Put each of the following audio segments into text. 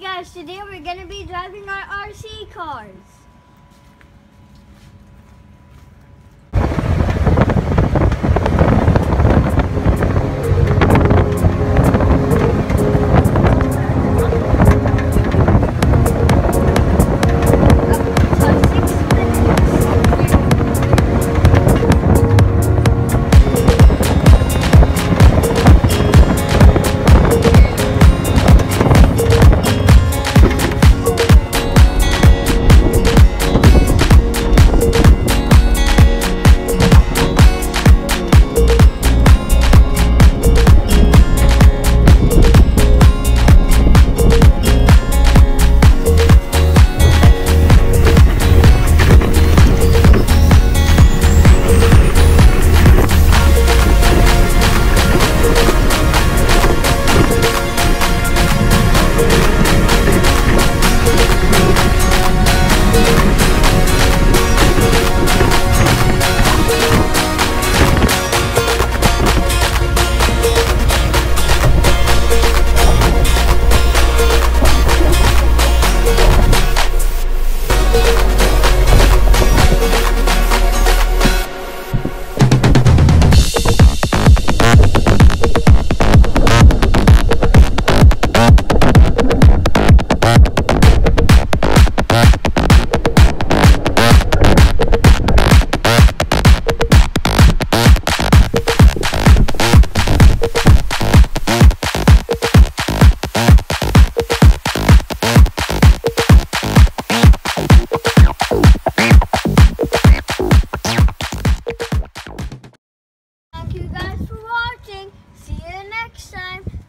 guys, today we're gonna be driving our RC cars.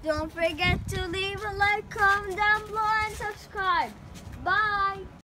Don't forget to leave a like, comment down below, and subscribe. Bye.